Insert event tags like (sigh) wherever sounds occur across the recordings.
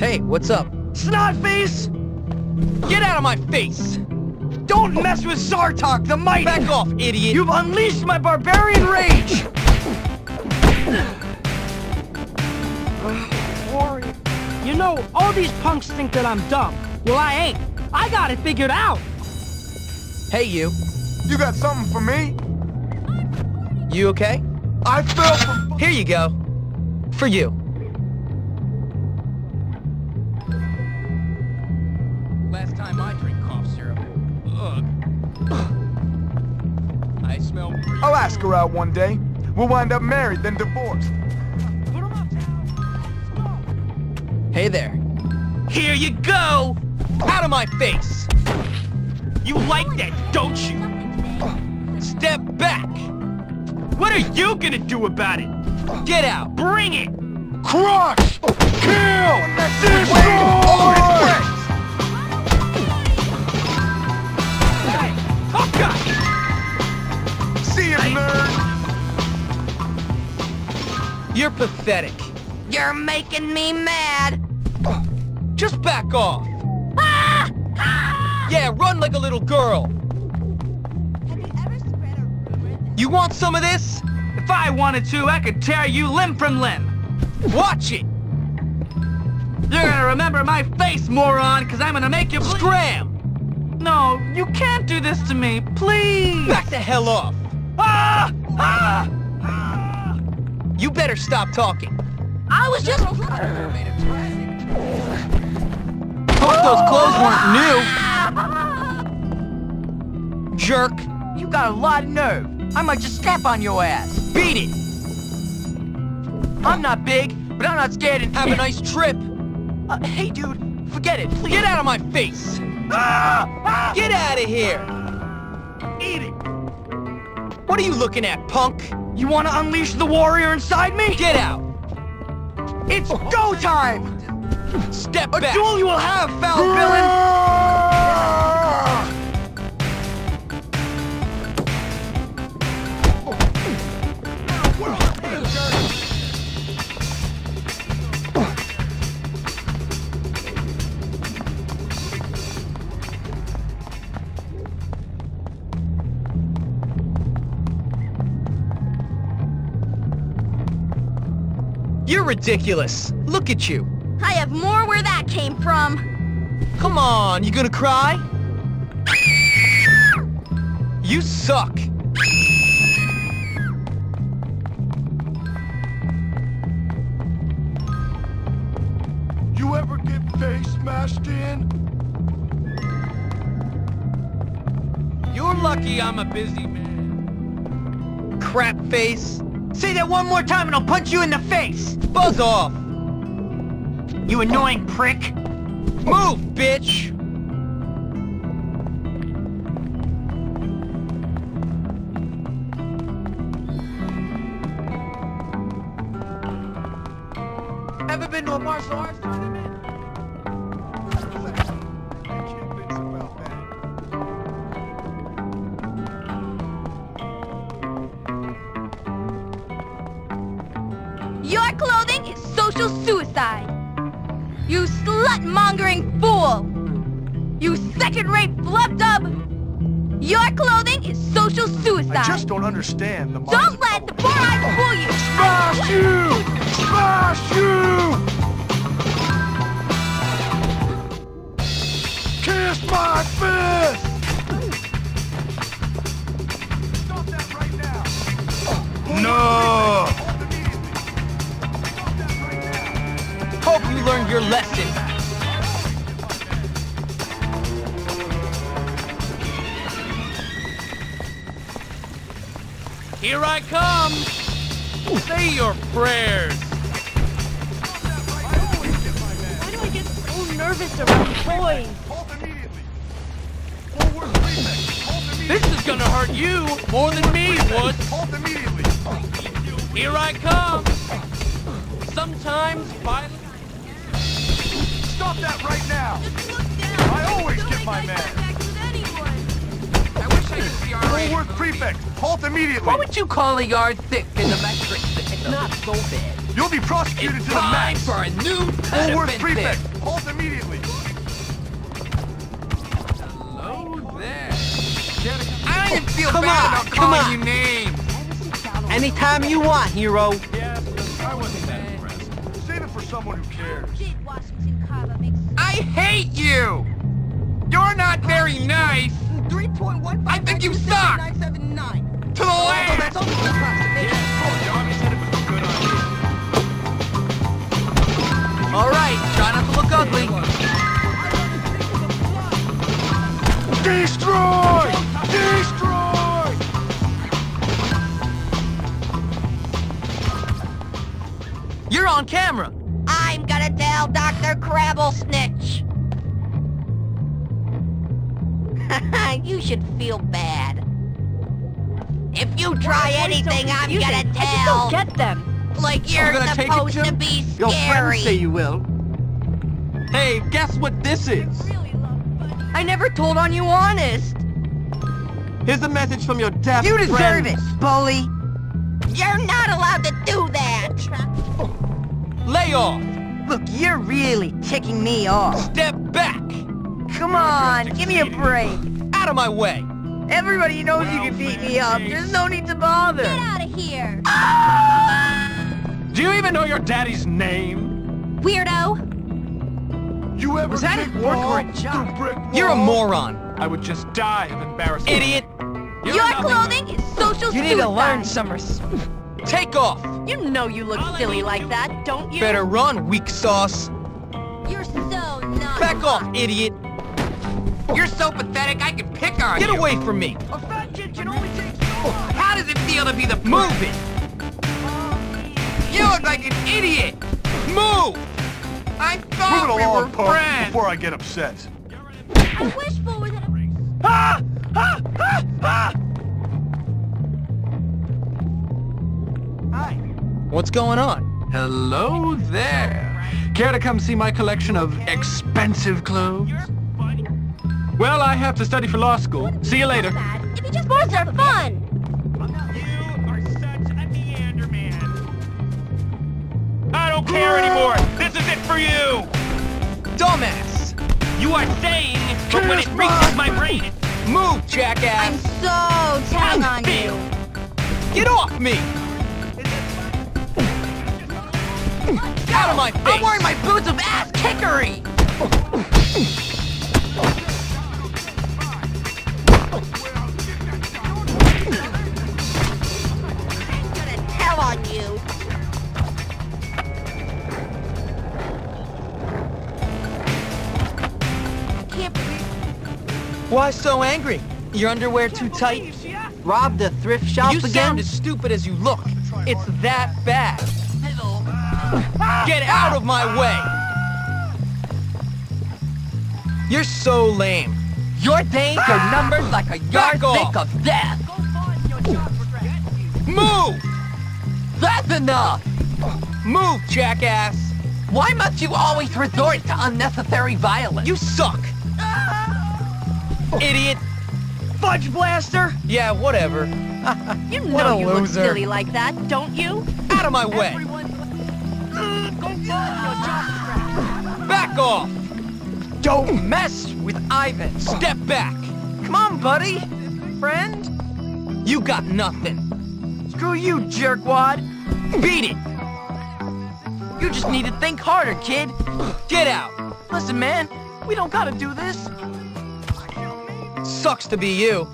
Hey, what's up? Snotface! Get out of my face! Don't mess with Zartok, the mighty! Back off, idiot! You've unleashed my barbarian rage! Warrior. You know, all these punks think that I'm dumb. Well, I ain't. I got it figured out. Hey, you. You got something for me? You okay? I fell for... Here you go. For you. I'll ask her out one day. We'll wind up married, then divorced. Hey there. Here you go! Out of my face! You like that, don't you? Step back! What are you gonna do about it? Get out! Bring it! Crush! Kill! Destroy! You're pathetic. You're making me mad. Just back off. Yeah, run like a little girl. Have you ever spread a You want some of this? If I wanted to, I could tear you limb from limb. Watch it! You're gonna remember my face, moron, because I'm gonna make you. Scram! No, you can't do this to me, please! Back the hell off! Ah! Ah! You better stop talking. I was just... Hope those clothes weren't new. Jerk. You got a lot of nerve. I might just step on your ass. Beat it. I'm not big, but I'm not scared and Have a nice trip. Uh, hey, dude, forget it, please. Get out of my face. Ah! Ah! Get out of here. Eat it! What are you looking at, punk? You want to unleash the warrior inside me? Get out. It's go time! Step A back. duel you will have, foul villain! You're ridiculous. Look at you. I have more where that came from. Come on, you gonna cry? You suck. You ever get face smashed in? You're lucky I'm a busy man. Crap face. Say that one more time and I'll punch you in the face! Buzz off. You annoying prick! Move, bitch. Ever been to a martial arts You second-rate flub-dub! Your clothing is social suicide. I just don't understand the... Don't let the poor eyes fool you! Smash you! Smash you! Kiss my fist! Right! No! Hope you learned your lesson. Here I come. Say your prayers. Why do I get so nervous around toys? Halt immediately! Forward prefect! Halt immediately! This is gonna hurt you more than me would. Here I come. Sometimes violence. Stop that right now! I always get my man! I wish I could see our Forward prefect! Halt immediately! What would you call a yard thick and the metric thick? Not so bad. You'll be prosecuted It's to the max. for a new Woolworth benefit. Prefect, halt immediately. Hello there. I don't even feel Come bad on, about come calling on. you names. Anytime you want, hero. Yeah, I wasn't that impressed. Save it for someone who cares. Did Washington Carver make I hate you. You're not very nice. 3.15 I think you suck. 979. To the left. That's only the approximation. Johnny said it was no good on you. All right, try not to look ugly. Destroy! Destroy! You're on camera. I'm gonna tell Dr. Crabble (laughs) you should feel bad. If you try anything, I'm gonna I just tell. don't get them. Like you're gonna take it, supposed to Jim? be Your scary. friends say you will. Hey, guess what this is? I never told on you honest. Here's a message from your deaf You deserve friends. it, bully. You're not allowed to do that. Lay off. Look, you're really ticking me off. Step back. Come on, give me a break. Out of my way. Everybody knows you can beat me up. There's no need to bother. Get out of here, Do you even know your daddy's name? weirdo. You ever Was that kick at work ball or at job? You're a moron. I would just die of embarrassment. Idiot. You're Your nothing clothing is social You need to learn suicide. some respect. (laughs) Take off. You know you look silly like that, don't you? Better run, weak sauce. You're so not. Back off, idiot. You're so pathetic. I could pick on Get you. Get away from me. A fat kid can only take so much. How does it feel to be the Move it. You look like an idiot. Move. I thought Move thought it we along, were punk, friends. before I get upset. I wish Bull was at a... Ah! Ah! Ah! Ah! What's going on? Hello there. Care to come see my collection of expensive clothes? Well, I have to study for law school. See you later. If you just sports are fun. You are such a Neander man. I don't care anymore. This is it for you. Dumbass. You are saying, but when it reaches my my brain, Move, jackass. I'm so telling on you. Get off me. Out of my face. I'm wearing my boots of ass kickery. Believe Why so angry? Your underwear too tight? Robbed the thrift shop you again? sound as stupid as you look. It's that bad. (laughs) Get out of my way! You're so lame. your days (laughs) are numbered like a Back yardstick of death. Move! That's enough. Move, jackass! Why must you always resort to unnecessary violence? You suck! Idiot! fudge blaster. Yeah, whatever. (laughs) You What know a you loser. look silly like that, don't you? Out of my way! Back off! Don't mess with Ivan. Step back! Come on, buddy. Friend. You got nothing. Screw you, jerkwad. Beat it! You just need to think harder, kid. Get out! Listen, man. We don't gotta do this. Sucks to be you.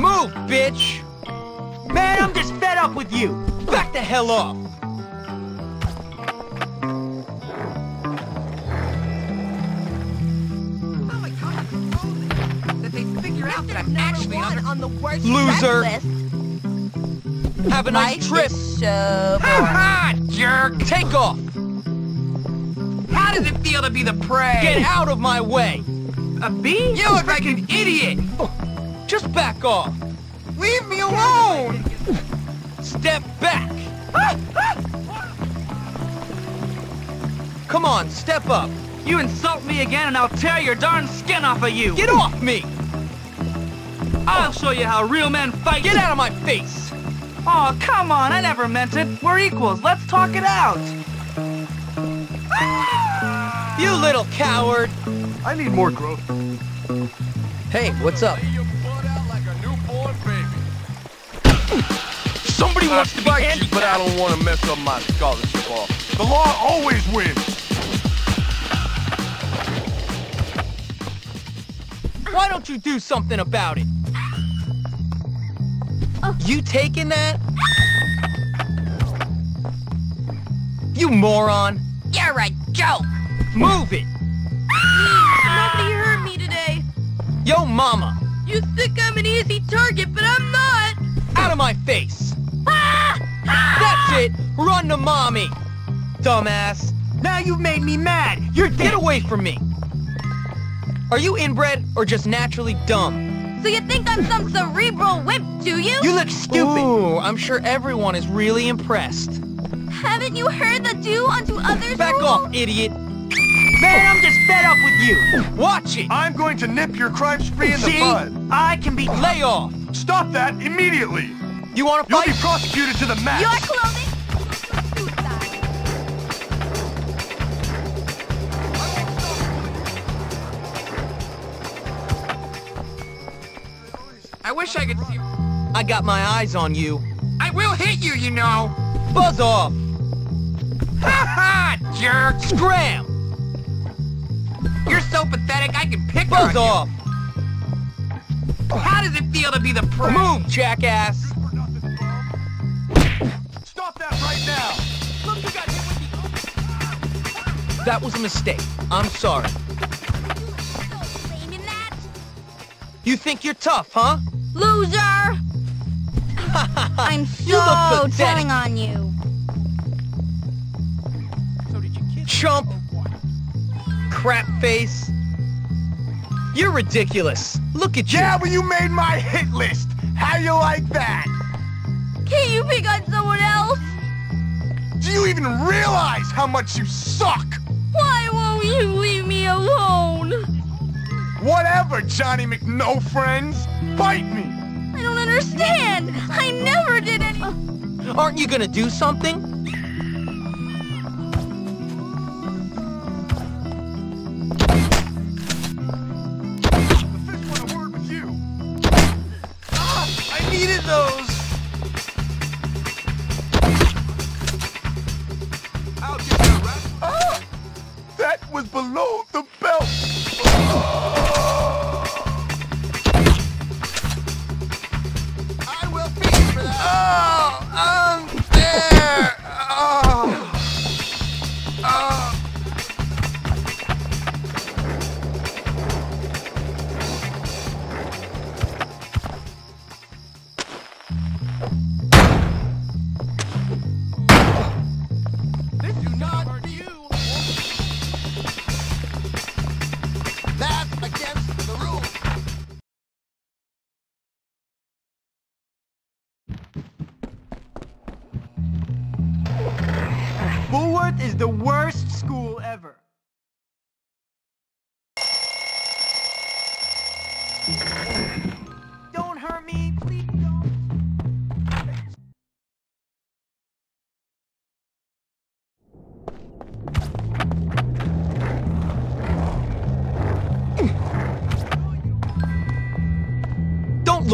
Move, bitch! Man, I'm just fed up with you! Back the hell off! that they figure out that I'm actually on the... on the worst Loser. Have a nice trip! So Ha ha, jerk! Take off! How does it feel to be the prey? Get out of my way! A bee? You look like an idiot! Just back off! Leave me alone! Step back! Come on, step up! You insult me again and I'll tear your darn skin off of you! Get off me! I'll show you how real men fight! Get out of my face! Oh, come on, I never meant it. We're equals. Let's talk it out. You little coward! I need more growth. Hey, what's up? Somebody wants to be handicapped. but I don't want to mess up my scholarship off. The law always wins. Why don't you do something about it? You taking that? You moron! You're a joke! Move it! Yo mama! You think I'm an easy target, but I'm not. Out of my face! Ah! That's it! Run to mommy! Dumbass! Now you've made me mad. You're Get dead. away from me! Are you inbred or just naturally dumb? So you think I'm some cerebral wimp, do you? You look stupid. Ooh, I'm sure everyone is really impressed. Haven't you heard the do unto others Back rule? off, idiot! Man, I'm just fed up with you. Watch it! I'm going to nip your crime spree in the See? bud. I can be... Lay off! Stop that immediately. You wanna fight? You'll be prosecuted to the max. Your clothing? I wish I could see. I got my eyes on you. I will hit you, you know. Buzz off! Ha ha, jerk! Scram! You're so pathetic. I can pick Buzz on off! you. How does it feel to be the pro? Move, jackass! Stop that right now. Look, you got hit with the... That was a mistake. I'm sorry. You think you're tough, huh? Loser! (laughs) I'm You look so pathetic. telling on you. Chump! Crap face! You're ridiculous. Look at you. Yeah, but you made my hit list. How you like that? Can't you pick on someone else? Do you even realize how much you suck? Why won't you leave me alone? Whatever, Johnny McNo friends. Bite me. I don't understand. I never did any. Aren't you gonna do something?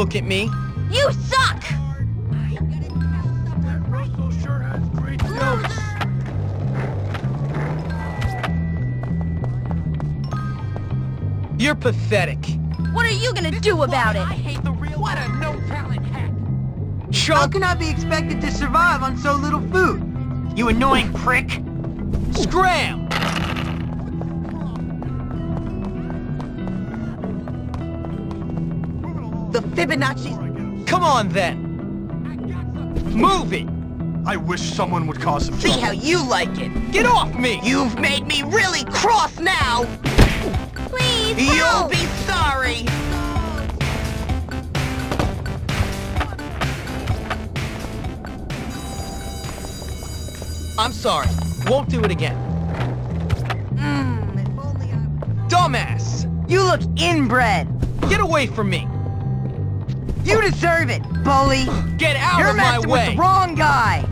Look at me. You suck! Russell sure has great notes. You're pathetic. What are you gonna do about it? I hate the real What a no talent hack. How Chump! can I be expected to survive on so little food? You annoying prick. Scram! Fibonacci. Come on then. Move it. I wish someone would cause some See trouble. how you like it. Get off me. You've made me really cross now. Please, You'll be sorry. I'm sorry. Won't do it again. Mm, if only I... Dumbass! You look inbred. Get away from me! You deserve it, bully. Get out You're of my messing with the wrong guy.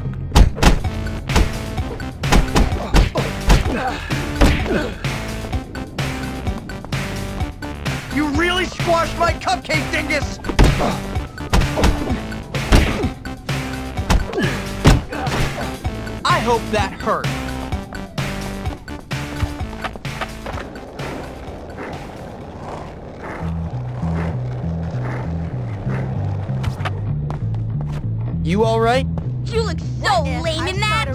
You really squashed my cupcake, dingus! I hope that hurt. You alright? You look so lame in that.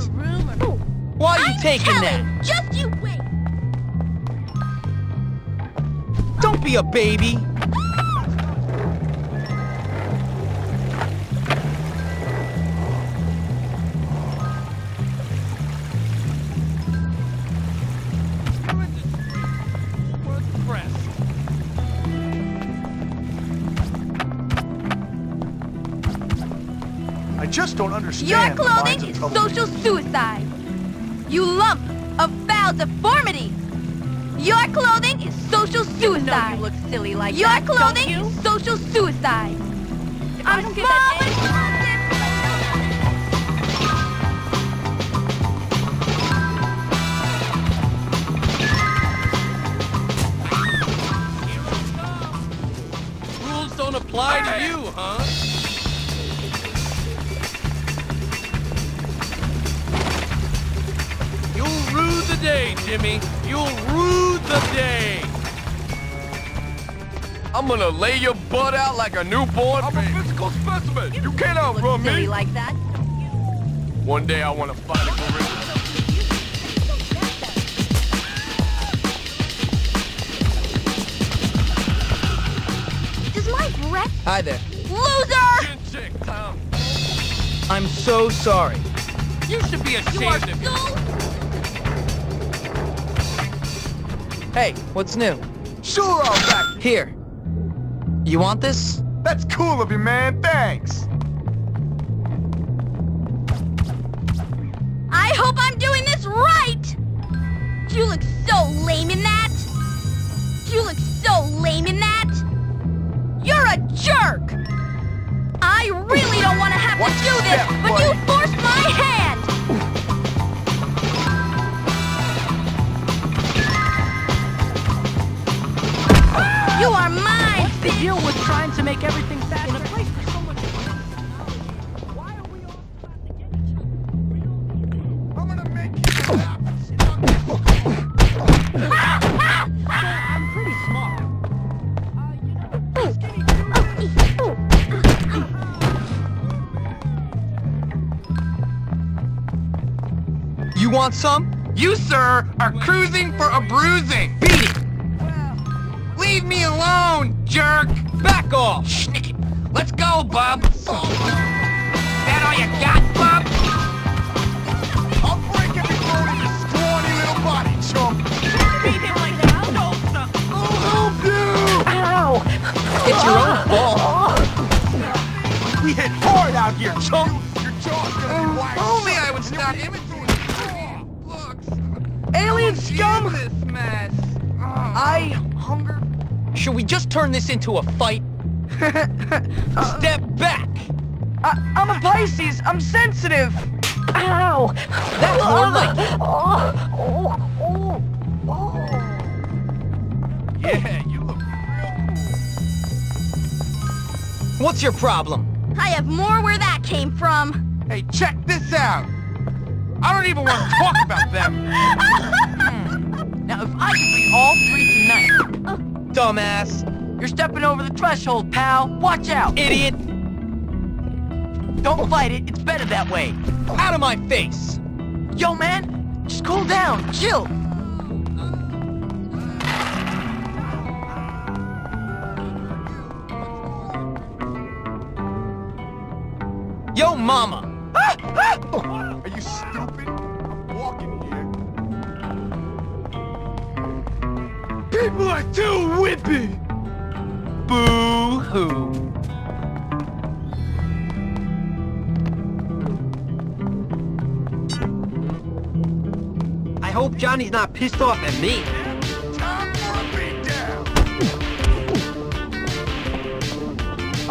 Why are you I'm taking telling. that? Just you wait. Don't be a baby! Your clothing is social suicide. You lump of foul deformity. Your clothing is social suicide. you look silly like Your that, clothing you? is social suicide. I I'm don't small gonna lay your butt out like a newborn I'm a physical specimen. You can't outrun Silly like that. One day I want to fight a gorilla. Does my breath... Hi there. Loser! I'm so sorry. You should be ashamed of so... Hey, what's new? Sure, I'll back. Here. You want this? That's cool of you, man. Thanks. I hope I'm doing this right! You look so lame in that! You look so lame in that! You're a jerk! I really don't want to have Watch to do this, step, but buddy. you forced my hand! Deal with trying to make everything fast in a place for so much Why are we all trying to get each other? I'm gonna make you laugh. I'm pretty smart. Uh, you know, skinny You want some? You, sir, are cruising for a bruising. Beat it! Leave me alone, jerk. Back off! Schnick. Let's go, bub. That all you got, bub? I'll break every bone in your scrawny little body, chump. Beat him like that. I'll. I'll help you. It's your own fault. We hit hard out here, chump. Your jaw's gonna be waxed. Only I would stop imitating. Looks. Alien oh, scum! This mess. I hunger. Should we just turn this into a fight? (laughs) Uh, Step back! I, I'm a Pisces. I'm sensitive. Ow. That's more uh, like it. Yeah, you look real What's your problem? I have more where that came from. Hey, check this out. I don't even want to talk about them. (laughs) Hmm. Now, if I could beat all three tonight, Dumbass. you're stepping over the threshold, pal. Watch out. Idiot. Don't fight it. It's better that way. Out of my face. Yo, man, just cool down. Chill. Yo, mama. Ah, ah. Are you stupid? People are too whippy. Boo hoo. I hope Johnny's not pissed off at me. Time for.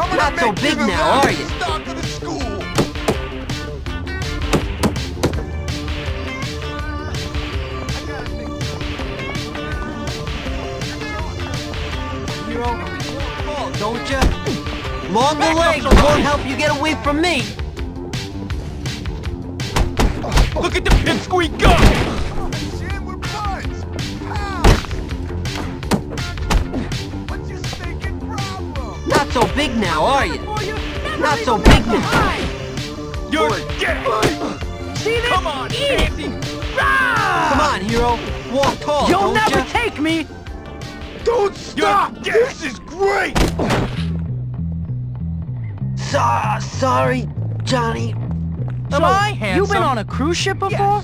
I'm I'm Not so big now, are you? Hero, don't you? Longer legs won't help you get away from me. Look at the pipsqueak go! We're buds. Pals. What's your stinking problem? Not so big now, are you? For you, never Not so big now. You're gay! See this? Come on, Eat it. Nancy! Come on, hero. Walk tall, You'll never take me. Don't stop. gay. This is great. So, sorry, Johnny. Am I handsome? You've been on a cruise ship before?